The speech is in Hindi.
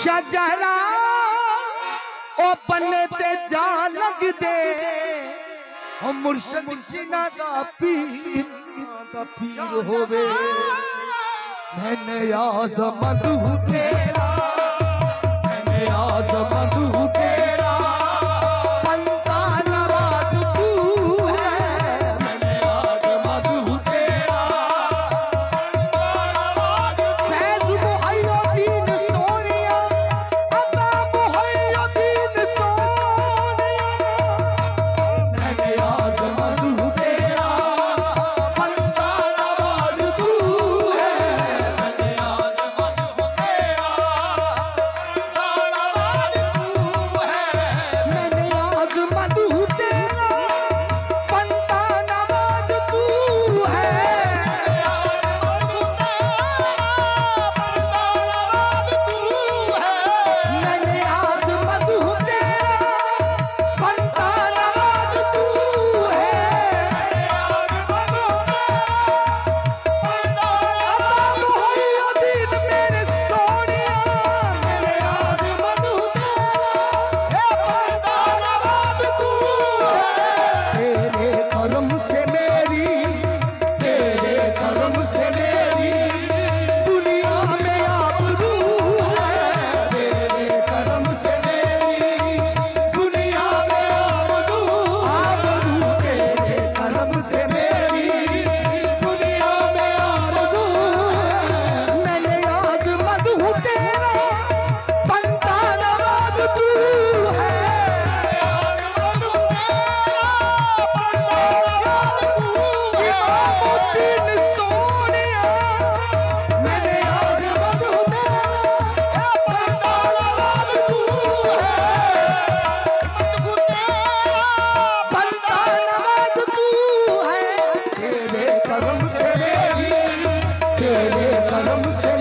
शजरा ओ बने ते जा लग दे ओ मुर्शिद जिना दा पीर दा पीर होवे। मैंने आज़म तू तेरा I'm karam se